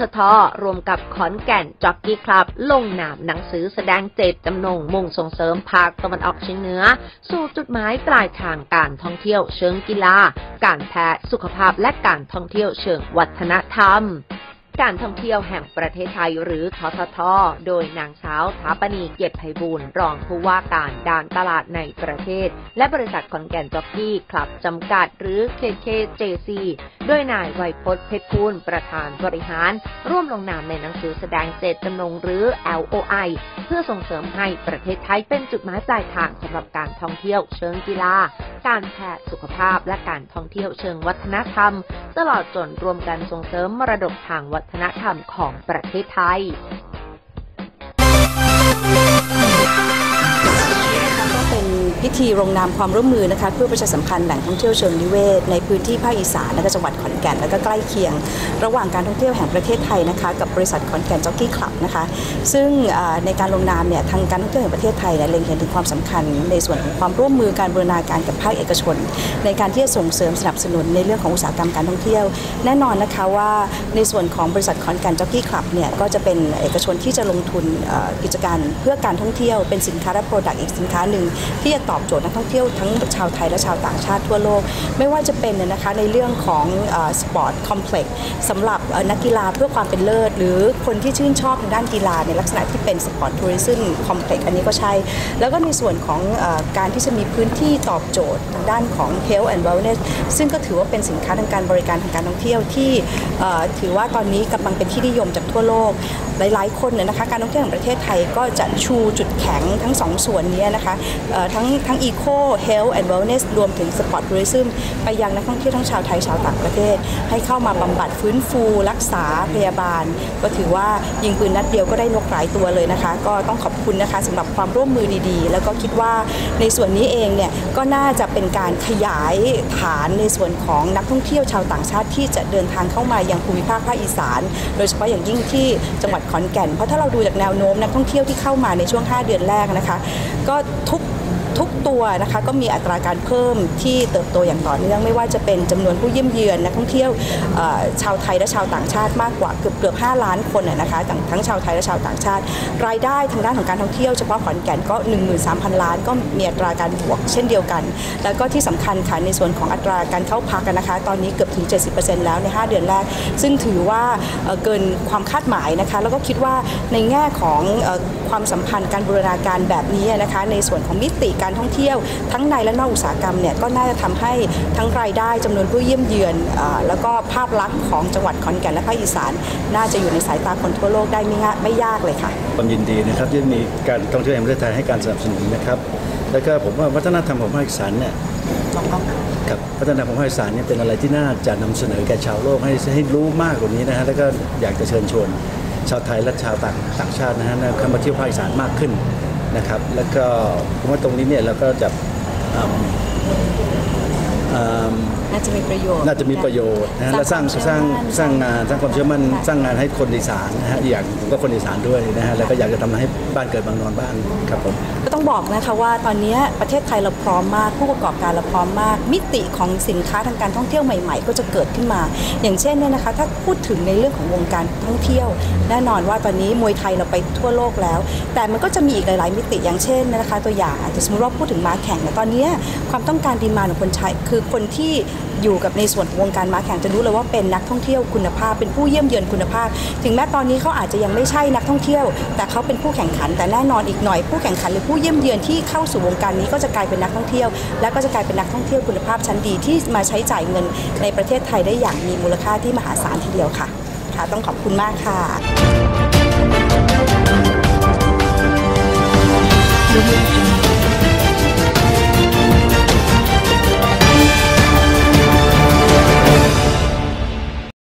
ททรวมกับขอนแก่นจ็อกกี้คลับ ลงนามหนังสือแสดงเจตจำนงมุ่งส่งเสริมภาคตะวันออกเฉียงเหนือ สู่จุดหมายปลายทางการท่องเที่ยวเชิงกีฬา การแพทย์สุขภาพและการท่องเที่ยวเชิงวัฒนธรรม การท่องเที่ยวแห่งประเทศไทยหรือททท โดยนางสาวถาปณีเกียรติไพบูลรองผู้ว่าการด่านตลาดในประเทศ และบริษัทขอนแก่นจ็อกกี้คลับจำกัดหรือ KKJC โดยนายไวยพจน์เพชรพูลประธานบริหาร ร่วมลงนามในหนังสือแสดงเจตจำนงหรือ LOI เพื่อส่งเสริมให้ประเทศไทยเป็นจุดหมายปลายทางสำหรับการท่องเที่ยวเชิงกีฬา การแพทย์สุขภาพและการท่องเที่ยวเชิงวัฒนธรรม ตลอดจนรวมกันส่งเสริมมรดกทางวัฒนธรรมของประเทศไทย ธีลงนามความร่วมมือนะคะเพื่อประชาสัมพันธ์แหล่งท่องเที่ยวเชิงนิเวศ ในพื้นที่ภาคอีสานและก็จังหวัดขอนแก่นและก็ใกล้เคียง ระหว่างการท่องเที่ยวแห่งประเทศไทยนะคะกับบริษัทขอนแก่นจ็อกกี้คลับนะคะซึ่งในการลงนามเนี่ยทางการท่องเที่ยวแห่งประเทศไทยเนี่ยเล็งเห็นถึงความสำคัญ ในส่วนของความร่วมมือการบูรณาการกับภาคเอกชน ในการที่จะส่งเสริมสนับสนุนในเรื่องของอุตสาหกรรมการท่องเที่ยว แน่นอนนะคะว่าในส่วนของบริษัทขอนแก่นจ็อกกี้คลับเนี่ยก็จะเป็นเอกชนที่จะลงทุนกิจการเพื่อการท่องเที่ยวเป็นสินค้าและ product อีกสินค้าหนึ่งที่จะตอบโจทย์นักท่องเที่ยวทั้งชาวไทยและชาวต่างชาติทั่วโลก ไม่ว่าจะเป็นนะคะในเรื่องของ sport complex สำหรับนักกีฬาเพื่อความเป็นเลิศ หรือคนที่ชื่นชอบทางด้านกีฬาในลักษณะที่เป็น sport tourism complex อันนี้ก็ใช่ แล้วก็ในส่วนของการที่จะมีพื้นที่ตอบโจทย์ทางด้านของ Health and Wellness ซึ่งก็ถือว่าเป็นสินค้าทางการบริการทางการท่องเที่ยวที่ถือว่าตอนนี้กำลังเป็นที่นิยมจากทั่วโลก หลาย ๆ คนเนี่ยนะคะการท่องเที่ยวแห่งประเทศไทยก็จะชูจุดแข็งทั้งสองส่วนนี้นะคะทั้งทั้ง Eco Health and Wellness รวมถึง Sport Tourism ไปยังนักท่องเที่ยวทั้งชาวไทยชาวต่างประเทศ ให้เข้ามาบำบัดฟื้นฟูรักษาพยาบาล ก็ถือว่ายิงปืนนัดเดียวก็ได้นกหลายตัวเลยนะคะ ก็ต้องขอบคุณนะคะสำหรับความร่วมมือดีๆ แล้วก็คิดว่าในส่วนนี้เองเนี่ยก็น่าจะเป็นการขยายฐานในส่วนของนักท่องเที่ยวชาวต่างชาติที่จะเดินทางเข้ามายังภูมิภาคภาคอีสาน โดยเฉพาะอย่างยิ่งที่จังหวัดขอนแก่น เพราะถ้าเราดูจากแนวโน้มนักท่องเที่ยวที่เข้ามาในช่วง 5 เดือนแรกนะคะ ก็ทุก ทุกตัวนะคะก็มีอัตราการเพิ่มที่เติบโตอย่างต่อเนื่องไม่ว่าจะเป็นจำนวนผู้เยี่ยมเยือนนักท่องเที่ยวชาวไทยและชาวต่างชาติมากกว่าเกือบเกือบ5ล้านคนนะคะทั้งชาวไทยและชาวต่างชาติ รายได้ทางด้านของการท่องเที่ยวเฉพาะขอนแก่นก็ 13,000 ล้าน ก็มีอัตราการบวกเช่นเดียวกัน แล้วก็ที่สำคัญค่ะในส่วนของอัตราการเข้าพักนะคะ ตอนนี้เกือบถึง 70%แล้วใน 5 เดือนแรก ซึ่งถือว่าเกินความคาดหมายนะคะแล้วก็คิดว่าในแง่ของความสัมพันธ์การบูรณาการแบบนี้นะคะในส่วนของมิติการท่องเที่ยว ทั้งในและนอกอุตสาหกรรมเนี่ยก็น่าจะทำให้ทั้งรายได้จำนวนผู้เยี่ยมเยือนอแล้วก็ภาพลักษณ์ของจังหวัดขอนแก่นและภาคอีสาน น่าจะอยู่ในสายตาคนทั่วโลกได้ไม่ง่ายไม่ยากเลยค่ะความยินดีนะครับที่มีการท่องเที่ยวแห่งประเทศไทยให้การสนับสนุนนะครับ แล้วก็ผมว่าวัฒนธรรมของภาคอีสานเนี่ยกับวัฒนธรรมของภาคอีสานเนี่ยเป็นอะไรที่น่าจะนำเสนอแก่ชาวโลกให้ให้รู้มากกว่านี้นะฮะแล้วก็อยากจะเชิญชวนชาวไทยและชาวต่างต่างชาตินะฮะเข้ามาเที่ยวภาคอีสานมากขึ้น นะครับ แล้วก็ผมว่าตรงนี้เนี่ยเราก็จะ น่าจะมีประโยชน์ น่าจะมีประโยชน์นะฮะและสร้างสร้างสร้างงานสร้างความเชื่อมั่นสร้างงานให้คนอีสานนะฮะอีกอย่างผมก็คนอีสานด้วยนะฮะแล้วก็อยากจะทำให้บ้านเกิดบางนอนบ้านครับผม ก็ต้องบอกนะคะว่าตอนนี้ประเทศไทยเราพร้อมมาก ผู้ประกอบการเราพร้อมมาก มิติของสินค้าทางการท่องเที่ยวใหม่ ๆ ก็จะเกิดขึ้นมา อย่างเช่นเนี่ยนะคะ ถ้าพูดถึงในเรื่องของวงการท่องเที่ยว แน่นอนว่าตอนนี้มวยไทยเราไปทั่วโลกแล้ว แต่มันก็จะมีอีกหลาย ๆ มิติอย่างเช่นนะคะ ตัวอย่างอาจจะสมมติว่าพูดถึงม้าแข่งเนี่ยตอนนี้ความต้องการดีมานของคนใช้คือคนที่ อยู่กับในส่วนของวงการม้าแข่งจะรู้เลยว่าเป็นนักท่องเที่ยวคุณภาพ เป็นผู้เยี่ยมเยือนคุณภาพ ถึงแม้ตอนนี้เขาอาจจะยังไม่ใช่นักท่องเที่ยว แต่เขาเป็นผู้แข่งขัน แต่แน่นอนอีกหน่อยผู้แข่งขันหรือผู้เยี่ยมเยือนที่เข้าสู่วงการนี้ก็จะกลายเป็นนักท่องเที่ยว และก็จะกลายเป็นนักท่องเที่ยวคุณภาพชั้นดีที่มาใช้จ่ายเงินในประเทศไทยได้อย่างมีมูลค่าที่มหาศาลทีเดียวค่ะค่ะ ต้องขอบคุณมากค่ะ